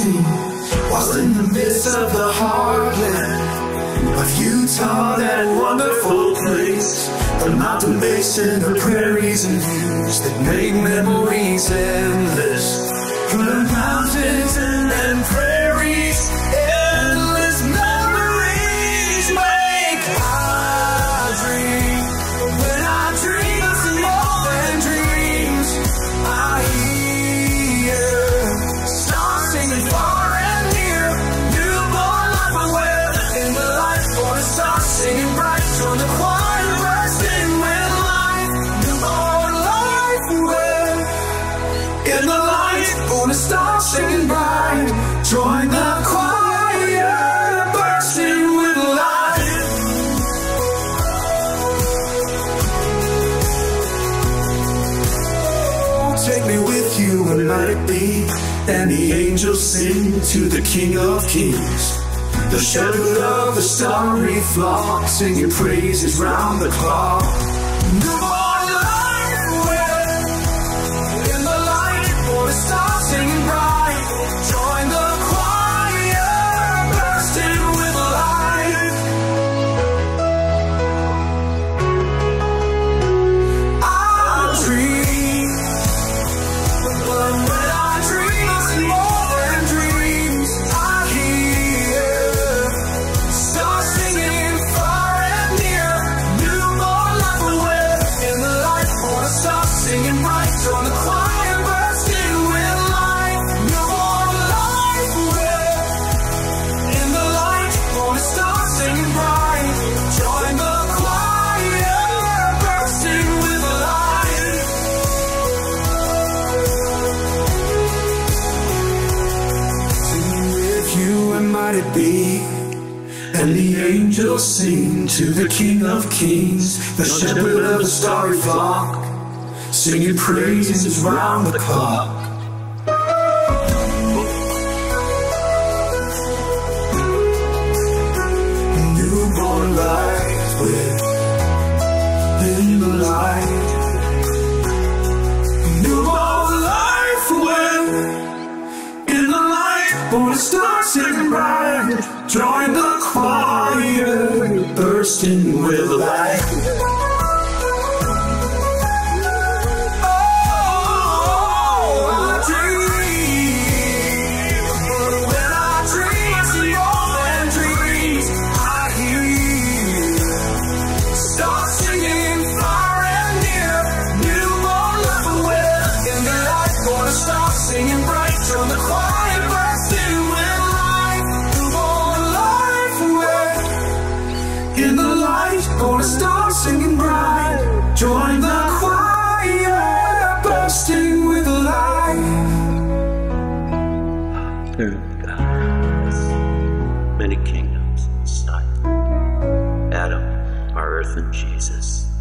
while in the midst of the heartland of Utah, that wonderful place. The mountain basin, the prairies and views that make memories endless. The mountains it be. And the angels sing to the King of Kings. The shepherd of the starry flock, singing praises round the clock. Might it be. And the angels sing to the King of Kings, the shepherd of the starry flock, singing praises round the clock. Newborn life with in the light. For the stars sing bright. Join the choir, bursting with light. Oh, I dream, but when There are many kingdoms inside. Adam, our earth, and Jesus.